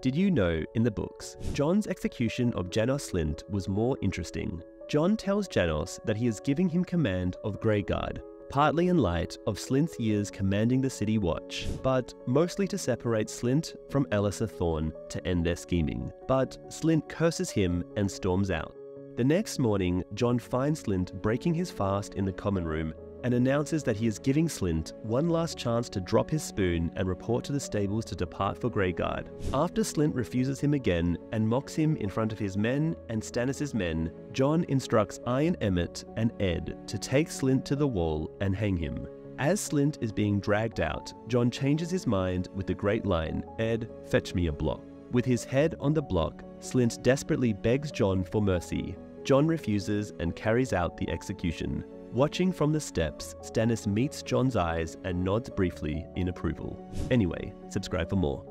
Did you know, in the books, Jon's execution of Janos Slynt was more interesting? Jon tells Janos that he is giving him command of Greyguard, partly in light of Slynt's years commanding the City Watch, but mostly to separate Slynt from Alliser Thorne to end their scheming. But Slynt curses him and storms out. The next morning, Jon finds Slynt breaking his fast in the common room and announces that he is giving Slynt one last chance to drop his spoon and report to the stables to depart for Greyguard. After Slynt refuses him again and mocks him in front of his men and Stannis' men, Jon instructs Iron Emmett and Edd to take Slynt to the wall and hang him. As Slynt is being dragged out, Jon changes his mind with the great line, Edd, fetch me a block. With his head on the block, Slynt desperately begs Jon for mercy. Jon refuses and carries out the execution. Watching from the steps, Stannis meets Jon's eyes and nods briefly in approval. Anyway, subscribe for more.